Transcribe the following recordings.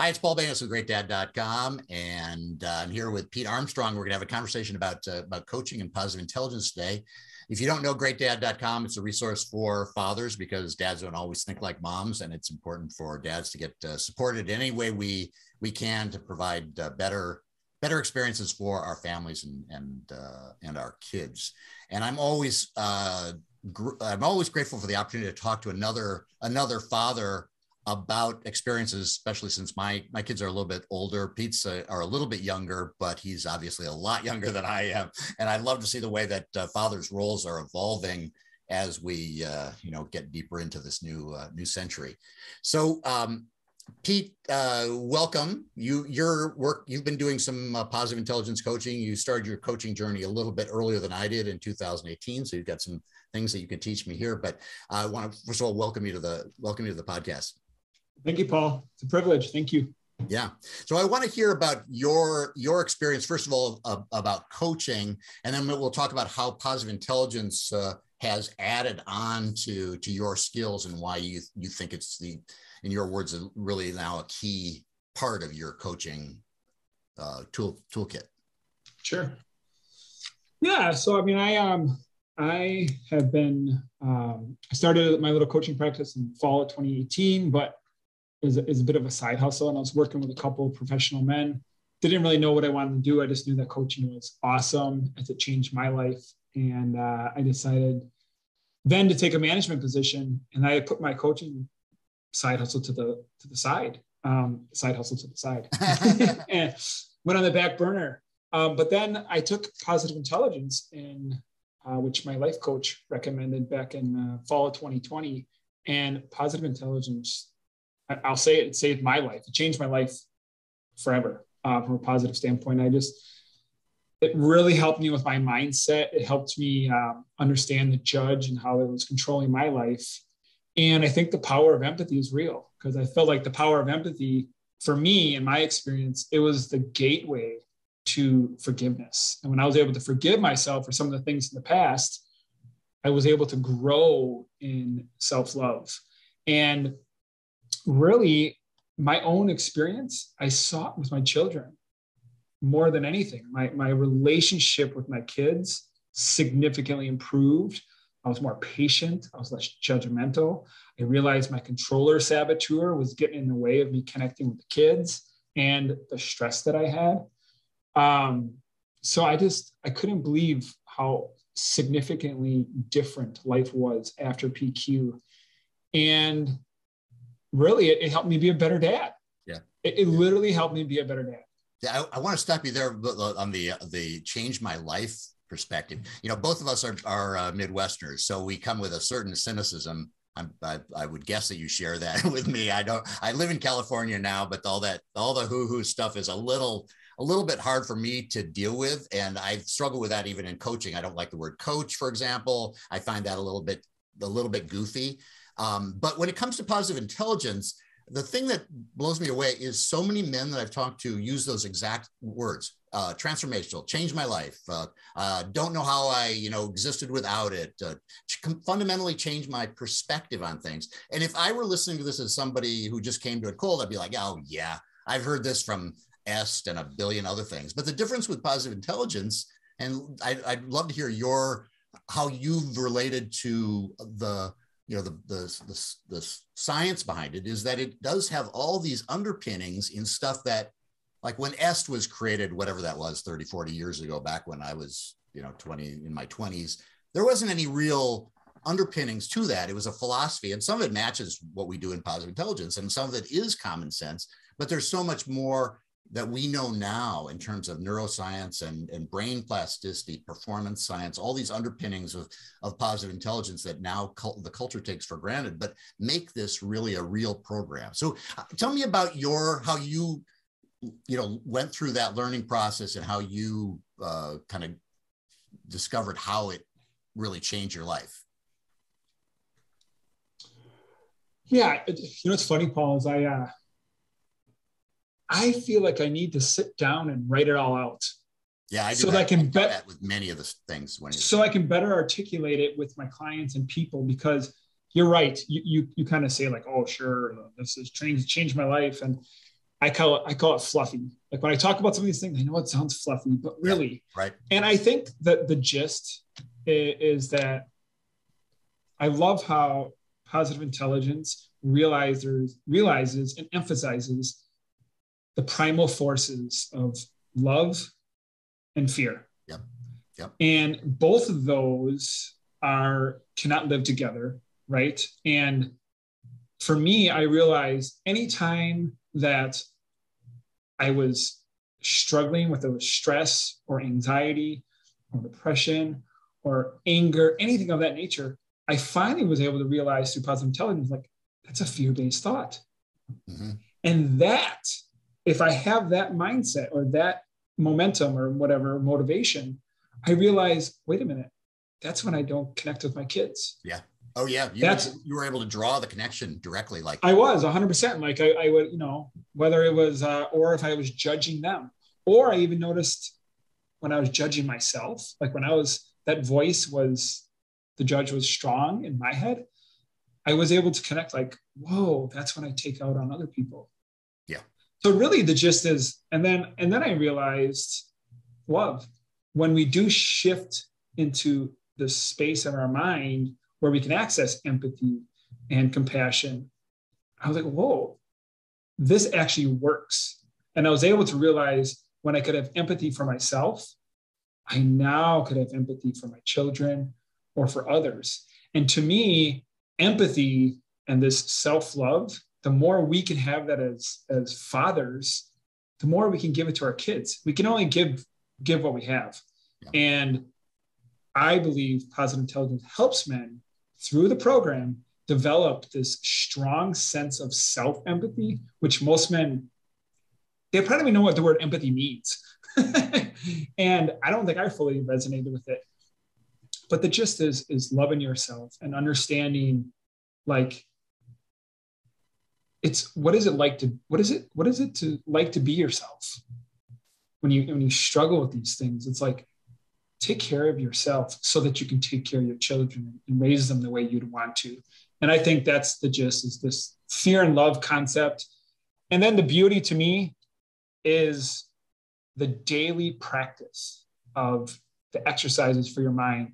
Hi, it's Paul Banas with GreatDad.com, and uh, I'm here with Pete Armstrong. We're going to have a conversation about uh, about coaching and positive intelligence today. If you don't know GreatDad.com, it's a resource for fathers because dads don't always think like moms, and it's important for dads to get uh, supported any way we we can to provide uh, better better experiences for our families and and uh, and our kids. And I'm always uh, I'm always grateful for the opportunity to talk to another another father about experiences, especially since my my kids are a little bit older. Pete's uh, are a little bit younger, but he's obviously a lot younger than I am, and I love to see the way that uh, fathers' roles are evolving as we uh, you know get deeper into this new uh, new century. So. Um, Pete, uh, welcome. You your work. You've been doing some uh, positive intelligence coaching. You started your coaching journey a little bit earlier than I did in 2018, so you've got some things that you can teach me here. But I want to first of all welcome you to the welcome you to the podcast. Thank you, Paul. It's a privilege. Thank you. Yeah. So I want to hear about your your experience first of all uh, about coaching, and then we'll talk about how positive intelligence uh, has added on to to your skills and why you you think it's the, in your words, is really now a key part of your coaching uh, tool toolkit. Sure. Yeah. So I mean, I um I have been um, I started my little coaching practice in fall of 2018, but is, is a bit of a side hustle. And I was working with a couple of professional men. Didn't really know what I wanted to do. I just knew that coaching was awesome as it changed my life. And uh, I decided then to take a management position. And I put my coaching side hustle to the to the side, um, side hustle to the side, and went on the back burner. Um, but then I took positive intelligence in uh, which my life coach recommended back in uh, fall of 2020. And positive intelligence I'll say it, it saved my life. It changed my life forever uh, from a positive standpoint. I just, it really helped me with my mindset. It helped me um, understand the judge and how it was controlling my life. And I think the power of empathy is real because I felt like the power of empathy for me, in my experience, it was the gateway to forgiveness. And when I was able to forgive myself for some of the things in the past, I was able to grow in self love. And really my own experience i saw it with my children more than anything my, my relationship with my kids significantly improved i was more patient i was less judgmental i realized my controller saboteur was getting in the way of me connecting with the kids and the stress that i had um, so i just i couldn't believe how significantly different life was after pq and really it, it helped me be a better dad. Yeah. It, it literally helped me be a better dad. Yeah, I, I want to stop you there on the the change my life perspective. You know, both of us are are uh, Midwesterners, so we come with a certain cynicism. I, I would guess that you share that with me. I don't. I live in California now, but all that all the hoo hoo stuff is a little a little bit hard for me to deal with, and I struggle with that even in coaching. I don't like the word coach, for example. I find that a little bit a little bit goofy. Um, but when it comes to positive intelligence, the thing that blows me away is so many men that I've talked to use those exact words. Uh, transformational, changed my life. Uh, uh, don't know how I, you know, existed without it. Uh, fundamentally changed my perspective on things. And if I were listening to this as somebody who just came to it cold, I'd be like, oh yeah, I've heard this from Est and a billion other things. But the difference with positive intelligence, and I, I'd love to hear your how you've related to the you know the, the, the the science behind it is that it does have all these underpinnings in stuff that like when est was created whatever that was 30 40 years ago back when i was you know 20 in my 20s there wasn't any real underpinnings to that it was a philosophy and some of it matches what we do in positive intelligence and some of it is common sense but there's so much more that we know now in terms of neuroscience and, and brain plasticity, performance science, all these underpinnings of, of positive intelligence that now cult, the culture takes for granted, but make this really a real program. So uh, tell me about your, how you, you know, went through that learning process and how you uh, kind of discovered how it really changed your life. Yeah, you know, it's funny, Paul, is I, uh, I feel like I need to sit down and write it all out. Yeah, I do so that, that I can bet with many of the things. When so I can better articulate it with my clients and people because you're right. You you, you kind of say like, oh sure, this has changed changed my life, and I call it I call it fluffy. Like when I talk about some of these things, I know it sounds fluffy, but really, yeah, right. And I think that the gist is, is that I love how positive intelligence realizes realizes and emphasizes the primal forces of love and fear. Yep. Yep. And both of those are cannot live together, right? And for me, I realize anytime that I was struggling with a stress or anxiety or depression or anger, anything of that nature, I finally was able to realize through positive intelligence, like that's a fear-based thought. Mm-hmm. And that, if I have that mindset or that momentum or whatever motivation, I realize, wait a minute, that's when I don't connect with my kids. Yeah. Oh yeah. You, that's you were able to draw the connection directly. Like I was hundred percent. Like I, I would, you know, whether it was, uh, or if I was judging them or I even noticed when I was judging myself, like when I was, that voice was, the judge was strong in my head. I was able to connect like, whoa, that's when I take out on other people. Yeah. So really the gist is, and then, and then I realized love, when we do shift into the space in our mind where we can access empathy and compassion, I was like, whoa, this actually works. And I was able to realize when I could have empathy for myself, I now could have empathy for my children or for others. And to me, empathy and this self-love, the more we can have that as, as fathers, the more we can give it to our kids. We can only give give what we have. Yeah. And I believe positive intelligence helps men through the program develop this strong sense of self empathy, which most men, they probably even know what the word empathy means. and I don't think I fully resonated with it. But the gist is, is loving yourself and understanding like it's what is it like to what is it what is it to like to be yourself when you when you struggle with these things it's like take care of yourself so that you can take care of your children and raise them the way you'd want to. And I think that's the gist is this fear and love concept. And then the beauty to me is the daily practice of the exercises for your mind,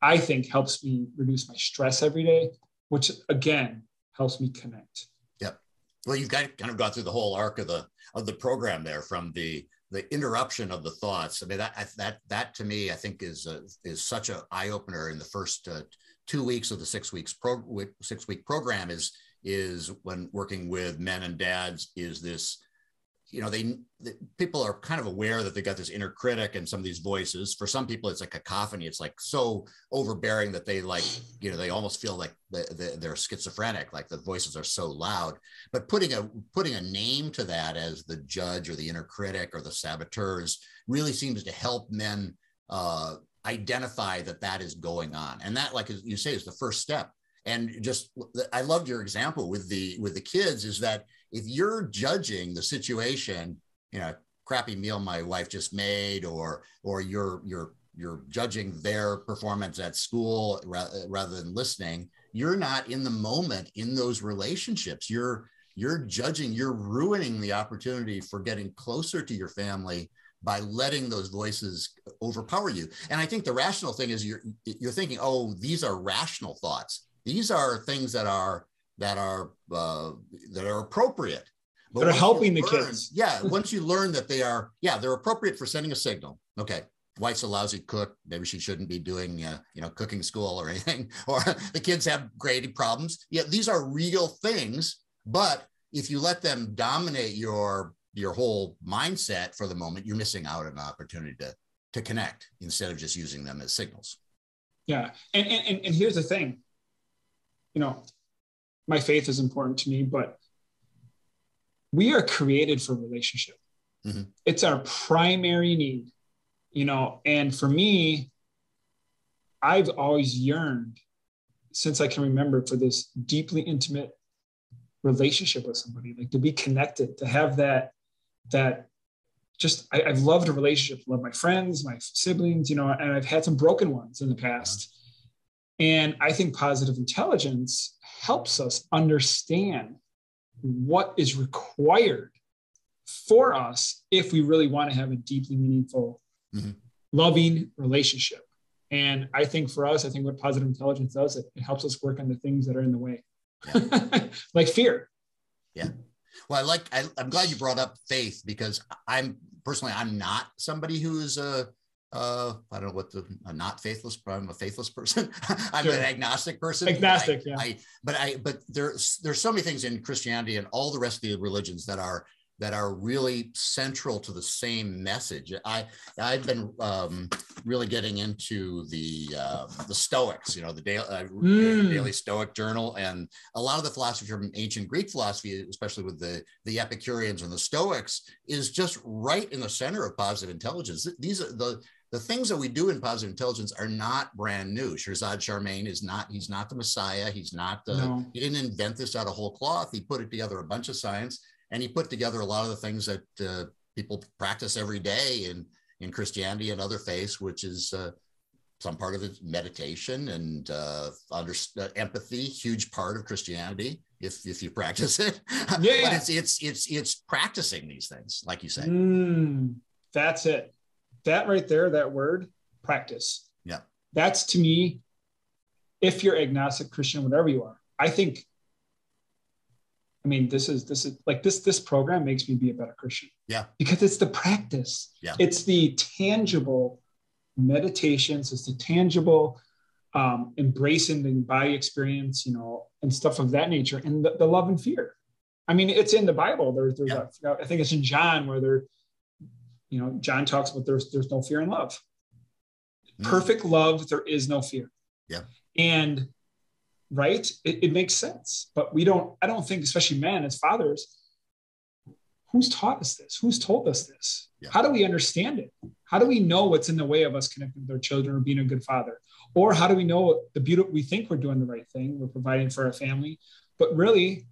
I think helps me reduce my stress every day, which again helps me connect. Yep. Well, you've got kind of gone through the whole arc of the of the program there from the the interruption of the thoughts. I mean, that that that to me, I think is a, is such an eye opener in the first uh, two weeks of the six weeks pro six week program is is when working with men and dads is this you know they, they, people are kind of aware that they got this inner critic and some of these voices. For some people it's a cacophony. It's like so overbearing that they like you know they almost feel like they, they're schizophrenic like the voices are so loud. But putting a putting a name to that as the judge or the inner critic or the saboteurs really seems to help men uh, identify that that is going on. And that like you say is the first step. And just i loved your example with the with the kids is that if you're judging the situation, you know, crappy meal my wife just made, or or you're you're you're judging their performance at school rather than listening, you're not in the moment in those relationships. You're you're judging, you're ruining the opportunity for getting closer to your family by letting those voices overpower you. And I think the rational thing is you're you're thinking, oh, these are rational thoughts. These are things that are that are uh, that are appropriate. But that are helping the learn, kids. yeah, once you learn that they are, yeah, they're appropriate for sending a signal. Okay, wife's a lousy cook. Maybe she shouldn't be doing, uh, you know, cooking school or anything. Or the kids have grading problems. Yeah, these are real things. But if you let them dominate your your whole mindset for the moment, you're missing out on an opportunity to to connect instead of just using them as signals. Yeah, and and and here's the thing. You know, my faith is important to me, but we are created for relationship. Mm-hmm. It's our primary need, you know. And for me, I've always yearned since I can remember for this deeply intimate relationship with somebody, like to be connected, to have that, that just I, have loved a relationship, love my friends, my siblings, you know, and I've had some broken ones in the past. And I think positive intelligence helps us understand what is required for us if we really want to have a deeply meaningful, mm-hmm. loving relationship. And I think for us, I think what positive intelligence does, it, it helps us work on the things that are in the way, yeah. like fear. Yeah. Well, I like, I, am glad you brought up faith because I'm personally, I'm not somebody who's a, uh, I don't know what the not faithless, but I'm a faithless person. I'm sure. an agnostic person. Agnostic, I, yeah. I, but I, but there's there's so many things in Christianity and all the rest of the religions that are that are really central to the same message. I I've been um, really getting into the uh, the Stoics, you know, the daily, uh, mm. daily Stoic journal, and a lot of the philosophy from ancient Greek philosophy, especially with the the Epicureans and the Stoics, is just right in the center of positive intelligence. These are the the things that we do in positive intelligence are not brand new. Shirzad Chamine is not, he's not the Messiah. He's not, the, no. he didn't invent this out of whole cloth. He put it together a bunch of science and he put together a lot of the things that uh, people practice every day in in Christianity and other faiths, which is uh, some part of it meditation and uh, under, uh, empathy, huge part of Christianity if if you practice it. Yeah, but it's it's it's it's practicing these things, like you say. Mm, that's it. That right there, that word, practice. Yeah. That's to me, if you're agnostic, Christian, whatever you are, I think I mean, this is this is like this this program makes me be a better Christian. Yeah. Because it's the practice. Yeah. It's the tangible meditations, it's the tangible um, embracing the body experience, you know, and stuff of that nature, and the, the love and fear. I mean, it's in the Bible. There's there's yeah. a, I think it's in John where there, you know, John talks about there's there's no fear in love. Mm. Perfect love, there is no fear. Yeah. And right it, it makes sense but we don't i don't think especially men as fathers who's taught us this who's told us this yeah. how do we understand it how do we know what's in the way of us connecting with our children or being a good father or how do we know the beauty we think we're doing the right thing we're providing for our family but really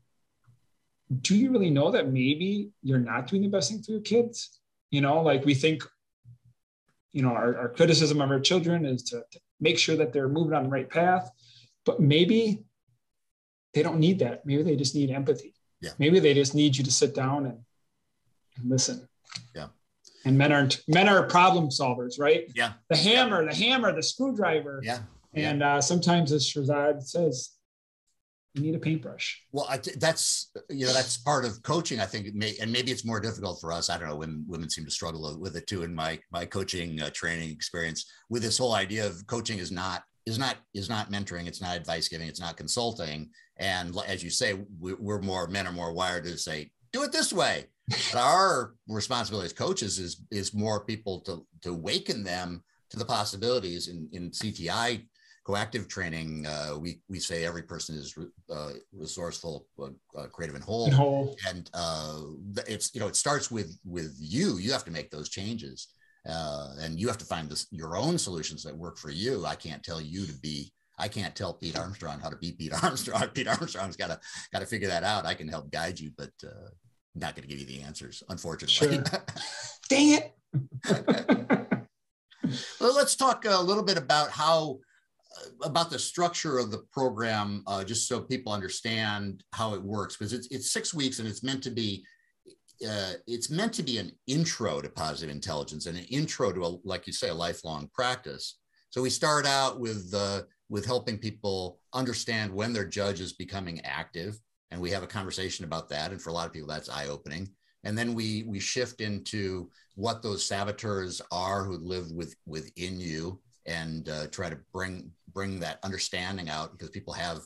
do you really know that maybe you're not doing the best thing for your kids you know like we think you know our, our criticism of our children is to, to make sure that they're moving on the right path but maybe they don't need that. Maybe they just need empathy. Yeah. Maybe they just need you to sit down and, and listen. Yeah. And men aren't men are problem solvers, right? Yeah. The hammer, the hammer, the screwdriver. Yeah. And uh, sometimes, as Shirzad says, you need a paintbrush. Well, I, that's you know that's part of coaching. I think, may, and maybe it's more difficult for us. I don't know. Women women seem to struggle with it too. In my my coaching uh, training experience, with this whole idea of coaching is not is not is not mentoring it's not advice giving it's not consulting and as you say we're more men are more wired to say do it this way but our responsibility as coaches is is more people to to awaken them to the possibilities in in cti coactive training uh, we we say every person is uh, resourceful uh, uh, creative and whole, and, whole. and uh, it's you know it starts with with you you have to make those changes uh, and you have to find this, your own solutions that work for you. I can't tell you to be. I can't tell Pete Armstrong how to be Pete Armstrong. Pete Armstrong's got to got to figure that out. I can help guide you, but uh, I'm not going to give you the answers, unfortunately. Sure. Dang it. well, let's talk a little bit about how about the structure of the program, uh, just so people understand how it works, because it's it's six weeks and it's meant to be uh, it's meant to be an intro to positive intelligence and an intro to, a, like you say, a lifelong practice. So we start out with uh, with helping people understand when their judge is becoming active, and we have a conversation about that. And for a lot of people, that's eye opening. And then we we shift into what those saboteurs are who live with within you, and uh, try to bring bring that understanding out because people have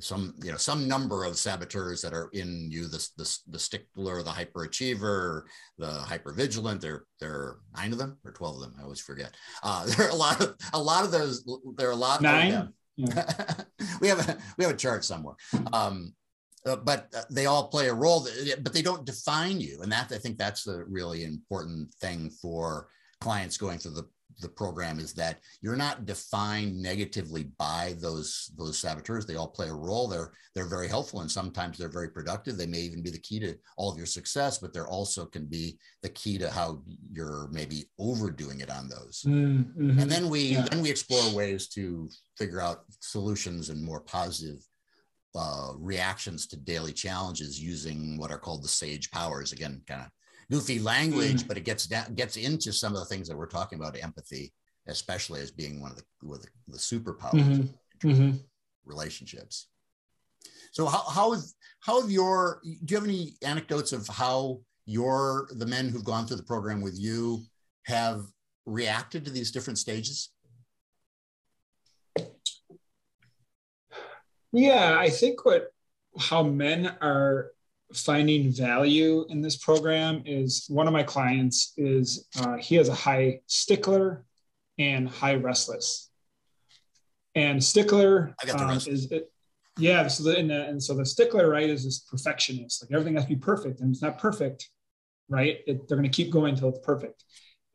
some you know some number of saboteurs that are in you the, the, the stickler the hyperachiever the hypervigilant. There there are nine of them or 12 of them. I always forget. Uh, there are a lot of a lot of those there are a lot nine? of yeah. we have a we have a chart somewhere. Um, uh, but uh, they all play a role but they don't define you. And that i think that's the really important thing for clients going through the the program is that you're not defined negatively by those those saboteurs. They all play a role. They're they're very helpful and sometimes they're very productive. They may even be the key to all of your success, but they're also can be the key to how you're maybe overdoing it on those. Mm-hmm. And then we yeah. then we explore ways to figure out solutions and more positive uh, reactions to daily challenges using what are called the sage powers. Again, kind of goofy language, mm. but it gets down, gets into some of the things that we're talking about, empathy, especially as being one of the, the, the superpowers mm-hmm. Mm-hmm. relationships. So how, how is how have your do you have any anecdotes of how your the men who've gone through the program with you have reacted to these different stages? Yeah, I think what how men are finding value in this program is one of my clients is uh, he has a high stickler and high restless. And stickler um, is it, yeah so the, and, the, and, so the stickler right is this perfectionist. Like everything has to be perfect and it's not perfect right it, they're going to keep going until it's perfect.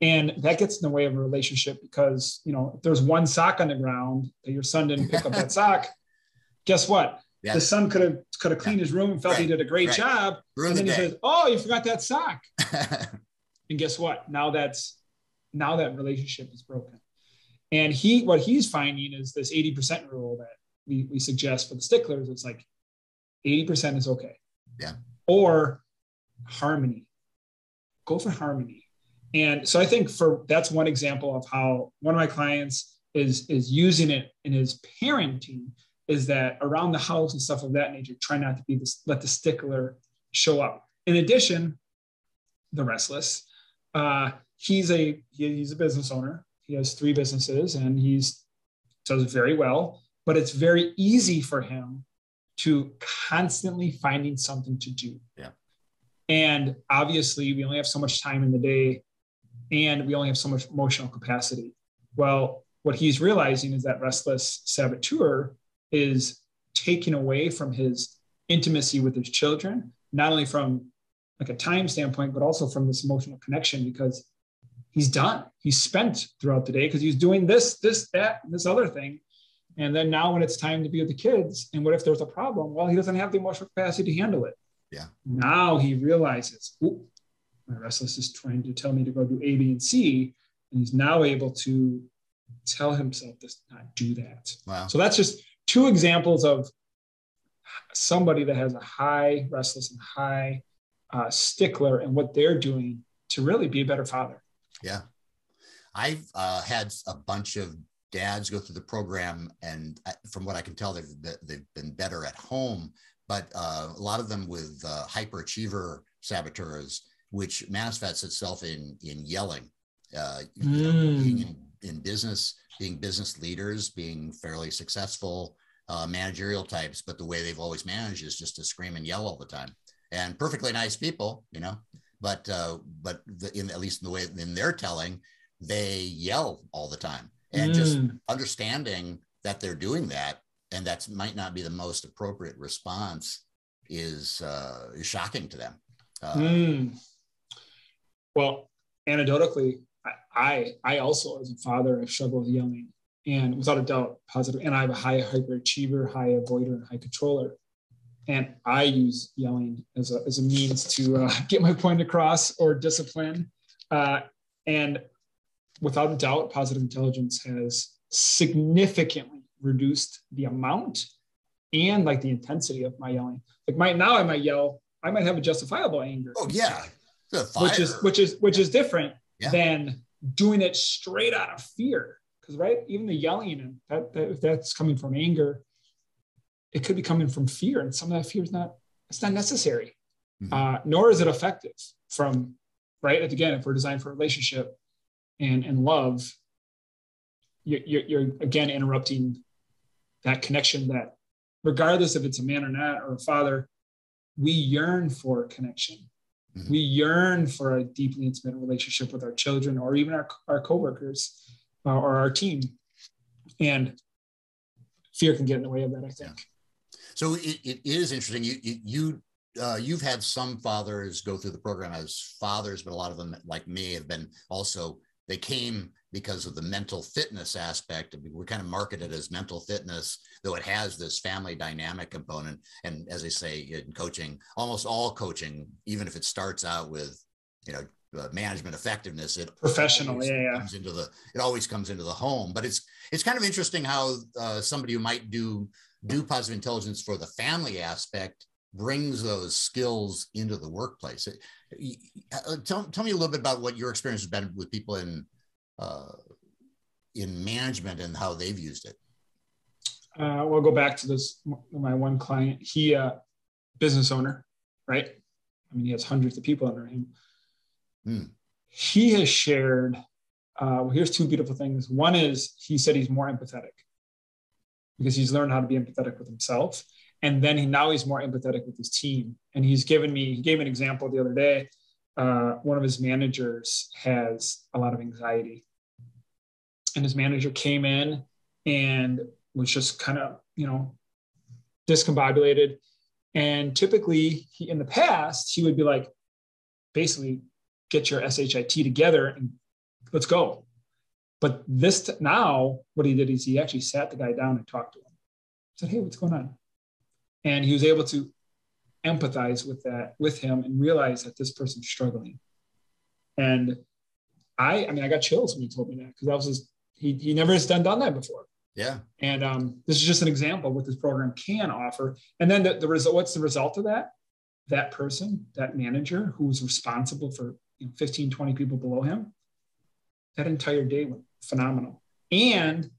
And that gets in the way of a relationship because you know if there's one sock on the ground that your son didn't pick up that sock guess what yeah. The son could have could have cleaned yeah. his room and felt right. he did a great right. job. Ruined and then the he says, "Oh, you forgot that sock." and guess what? Now that's now that relationship is broken. And he what he's finding is this 80% rule that we, we suggest for the sticklers. It's like 80% is okay. Yeah. Or harmony. Go for harmony. And so I think for that's one example of how one of my clients is is using it in his parenting is that around the house and stuff of that nature, try not to be this, let the stickler show up. In addition, the restless, uh, he's a he, he's a business owner. He has three businesses and he's does very well. But it's very easy for him to constantly finding something to do. Yeah. And obviously, we only have so much time in the day, and we only have so much emotional capacity. Well, what he's realizing is that restless saboteur is taken away from his intimacy with his children, not only from like a time standpoint, but also from this emotional connection because he's done. He's spent throughout the day because he's doing this, this, that, this other thing. And then now when it's time to be with the kids, and what if there's a problem? Well, he doesn't have the emotional capacity to handle it. Yeah. Now he realizes, my restless is trying to tell me to go do A, B, and C. And he's now able to tell himself to not do that. Wow. So that's just two examples of somebody that has a high restless and high uh, stickler and what they're doing to really be a better father. Yeah. I've uh, had a bunch of dads go through the program, and from what I can tell, they've, they've been better at home, but uh, a lot of them with uh, hyperachiever saboteurs, which manifests itself in, in yelling. Uh, mm. you know, hmm. being in in business, being business leaders, being fairly successful uh, managerial types, but the way they've always managed is just to scream and yell all the time. And perfectly nice people, you know, but uh, but the, in at least in the way in their telling, they yell all the time, and mm. just understanding that they're doing that and that might not be the most appropriate response is uh, is shocking to them. Uh, mm. Well, anecdotally, I I also as a father have struggled with yelling, and without a doubt, positive. And I have a high hyperachiever, high avoider, and high controller, and I use yelling as a as a means to uh, get my point across or discipline. Uh, and without a doubt, positive intelligence has significantly reduced the amount and like the intensity of my yelling. Like my now I might yell, I might have a justifiable anger. Oh yeah. Which is which is which is different yeah. than doing it straight out of fear. Because right, even the yelling and that, that if that's coming from anger, it could be coming from fear, and some of that fear is not it's not necessary, mm-hmm. uh, nor is it effective. From right, again, if we're designed for relationship and and love, you're, you're, you're again interrupting that connection that regardless if it's a man or not or a father we yearn for connection Mm-hmm. We yearn for a deeply intimate relationship with our children or even our, our coworkers uh, or our team. And fear can get in the way of that, I think. Yeah. So it, it is interesting. You, you, uh, you've had some fathers go through the program as fathers, but a lot of them, like me, have been also they came because of the mental fitness aspect. We're kind of marketed as mental fitness, though it has this family dynamic component. And as I say in coaching, almost all coaching, even if it starts out with, you know, uh, management effectiveness, it professional, yeah, yeah, comes into the it always comes into the home. But it's it's kind of interesting how uh, somebody who might do do positive intelligence for the family aspect brings those skills into the workplace. Uh, tell, tell me a little bit about what your experience has been with people in uh, in management and how they've used it. Uh, we'll go back to this. My one client, he uh, business owner, right? I mean, he has hundreds of people under him. Hmm. He has shared. Uh, well, here's two beautiful things. One is he said he's more empathetic because he's learned how to be empathetic with himself, and then he now he's more empathetic with his team. And he's given me he gave an example the other day. Uh, one of his managers has a lot of anxiety, and his manager came in and was just kind of you know discombobulated. And typically, he, in the past, he would be like, basically, get your SHIT together and let's go. But this t- now, what he did is he actually sat the guy down and talked to him. Said, "Hey, what's going on?" and he was able to empathize with that with him and realize that this person's struggling and i i mean i got chills when he told me that because that was his he, he never has done done that before yeah and um, this is just an example of what this program can offer and then the, the result what's the result of that that person that manager who's responsible for you know, 15 20 people below him that entire day went phenomenal and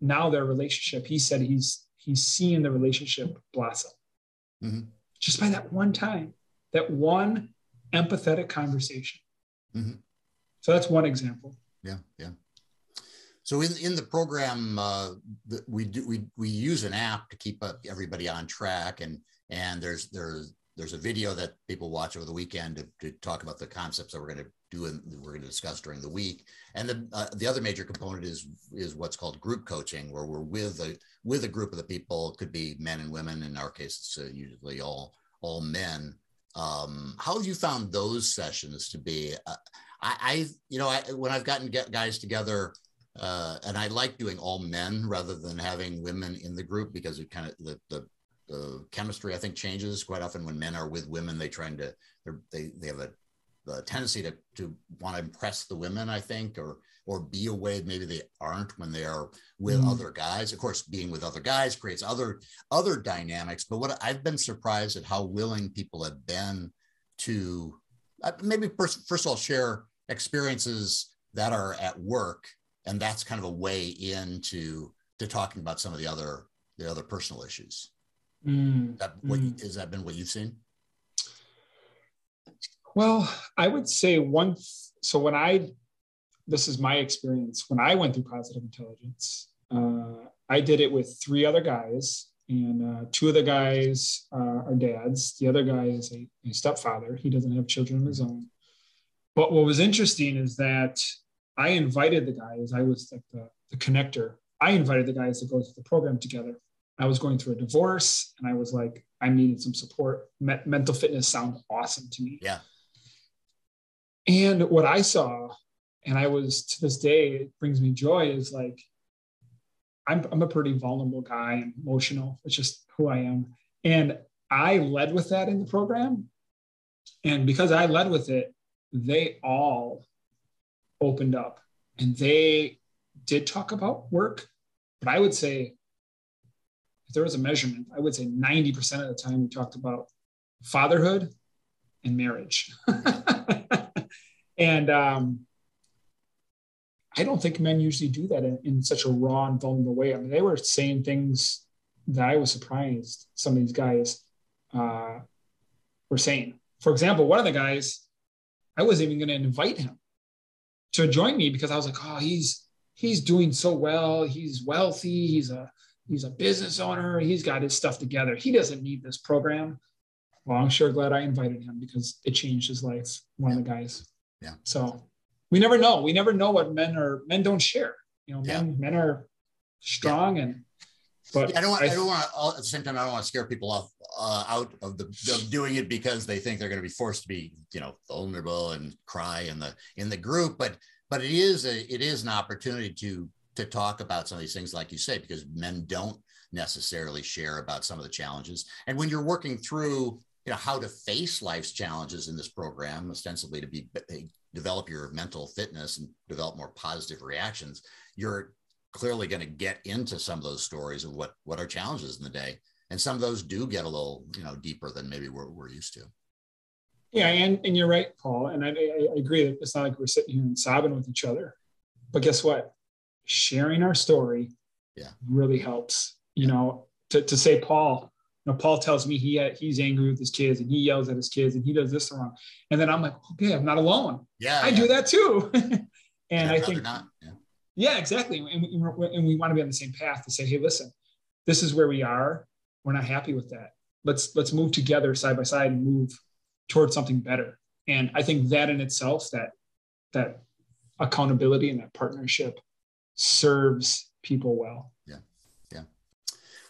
now their relationship he said he's he's seeing the relationship blossom mm-hmm. just by that one time, that one empathetic conversation. Mm-hmm. So that's one example. Yeah, yeah. So in, in the program, uh, we do we we use an app to keep up everybody on track, and and there's there's there's a video that people watch over the weekend to, to talk about the concepts that we're going to do and we're going to discuss during the week. And the uh, the other major component is is what's called group coaching, where we're with a with a group of the people. It could be men and women. In our case, it's uh, usually all all men. Um, how have you found those sessions to be? Uh, I, I, you know, I, when I've gotten get guys together, uh, and I like doing all men rather than having women in the group because it kind of the, the the chemistry I think changes quite often when men are with women. They trying to they they have a the tendency to to want to impress the women, I think, or or be a way maybe they aren't when they are with mm. other guys. Of course, being with other guys creates other other dynamics. But what I've been surprised at how willing people have been to uh, maybe first, first of all share experiences that are at work, and that's kind of a way into to talking about some of the other the other personal issues. Mm. That what mm. has that been what you've seen? Well, I would say one. So when I, this is my experience. When I went through positive intelligence, uh, I did it with three other guys, and uh, two of the guys uh, are dads. The other guy is a, a stepfather. He doesn't have children of his own. But what was interesting is that I invited the guys. I was like the, the connector. I invited the guys to go through the program together. I was going through a divorce, and I was like, I needed some support. Me- mental fitness sounds awesome to me. Yeah. And what I saw, and I was to this day, it brings me joy, is like, I'm, I'm a pretty vulnerable guy and emotional. It's just who I am. And I led with that in the program. And because I led with it, they all opened up and they did talk about work. But I would say, if there was a measurement, I would say 90% of the time we talked about fatherhood and marriage. And um, I don't think men usually do that in, in, such a raw and vulnerable way. I mean, they were saying things that I was surprised some of these guys uh, were saying. For example, one of the guys, I wasn't even going to invite him to join me because I was like, oh, he's he's doing so well. He's wealthy. He's a he's a business owner. He's got his stuff together. He doesn't need this program. Well, I'm sure glad I invited him because it changed his life. One of the guys. Yeah. So we never know. We never know what men are. Men don't share. You know, men yeah. men are strong yeah. and. But yeah, I don't want. I, I don't want. To, at the same time, I don't want to scare people off uh, out of the of doing it because they think they're going to be forced to be, you know, vulnerable and cry in the in the group. But but it is a it is an opportunity to to talk about some of these things, like you say, because men don't necessarily share about some of the challenges. And when you're working through, you know, how to face life's challenges in this program, ostensibly to be develop your mental fitness and develop more positive reactions, you're clearly going to get into some of those stories of what what are challenges in the day. And some of those do get a little, you know, deeper than maybe we're, we're used to. Yeah, and, and you're right, Paul. And I, I, agree that it's not like we're sitting here and sobbing with each other. But guess what? Sharing our story yeah. really helps. You know, to, to say, Paul, you know, Paul tells me he he's angry with his kids and he yells at his kids and he does this wrong. And then I'm like, okay, I'm not alone. Yeah. I yeah. do that too. and yeah, I think, yeah. Yeah, exactly. And we, and we want to be on the same path to say, hey, listen, this is where we are. We're not happy with that. Let's let's move together side by side and move towards something better. And I think that in itself, that that accountability and that partnership serves people well. Yeah. Yeah.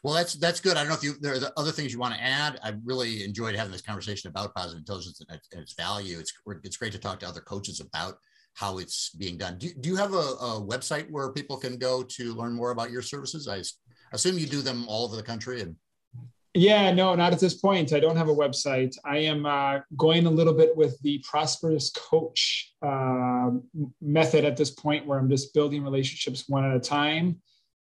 Well, that's that's good. I don't know if you there are other things you want to add. I really enjoyed having this conversation about positive intelligence and, and its value. It's it's great to talk to other coaches about how it's being done. Do, do you have a, a, website where people can go to learn more about your services? I assume you do them all over the country and yeah, no, not at this point. I don't have a website. I am uh, going a little bit with the prosperous coach uh, method at this point, where I'm just building relationships one at a time.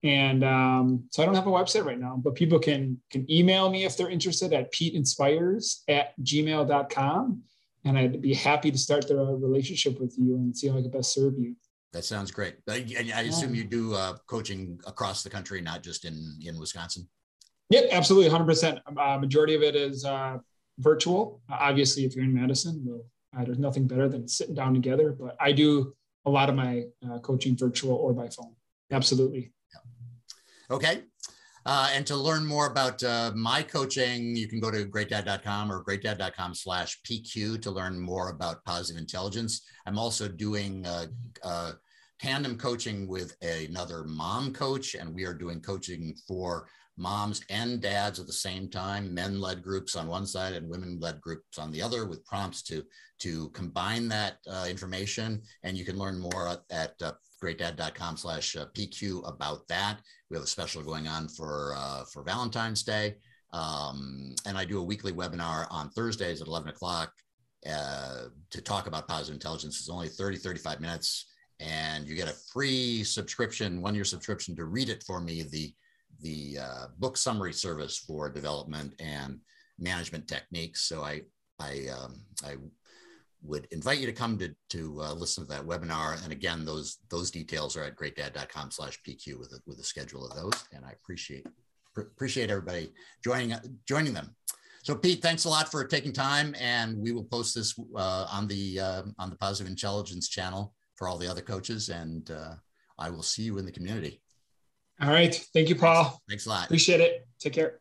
And um, so I don't have a website right now, but people can can email me if they're interested at peteinspires at gmail.com. And I'd be happy to start the relationship with you and see how I can best serve you. That sounds great. I, I assume you do uh, coaching across the country, not just in in Wisconsin. Yep, absolutely, 100%. Uh, majority of it is uh, virtual. Obviously, if you're in Madison, well, uh, there's nothing better than sitting down together. But I do a lot of my uh, coaching virtual or by phone. Absolutely. Yeah. Okay. Uh, and to learn more about uh, my coaching, you can go to greatdad.com or greatdad.com slash PQ to learn more about positive intelligence. I'm also doing tandem coaching with another mom coach, and we are doing coaching for moms and dads at the same time, men led groups on one side and women led groups on the other with prompts to, to combine that uh, information. And you can learn more at, at uh, greatdad.com slash uh, PQ about that. We have a special going on for, uh, for Valentine's Day. Um, and I do a weekly webinar on Thursdays at 11 o'clock uh, to talk about positive intelligence. It's only 30, 35 minutes and you get a free subscription, one year subscription to read it for me, the the uh, book summary service for development and management techniques. So I I um, I would invite you to come to to uh, listen to that webinar. And again, those those details are at greatdad.com/pq with a, with a schedule of those. And I appreciate pr- appreciate everybody joining joining them. So Pete, thanks a lot for taking time, and we will post this uh, on the uh, on the Positive Intelligence channel for all the other coaches. And uh, I will see you in the community. All right. Thank you, Paul. Thanks a lot. Appreciate it. Take care.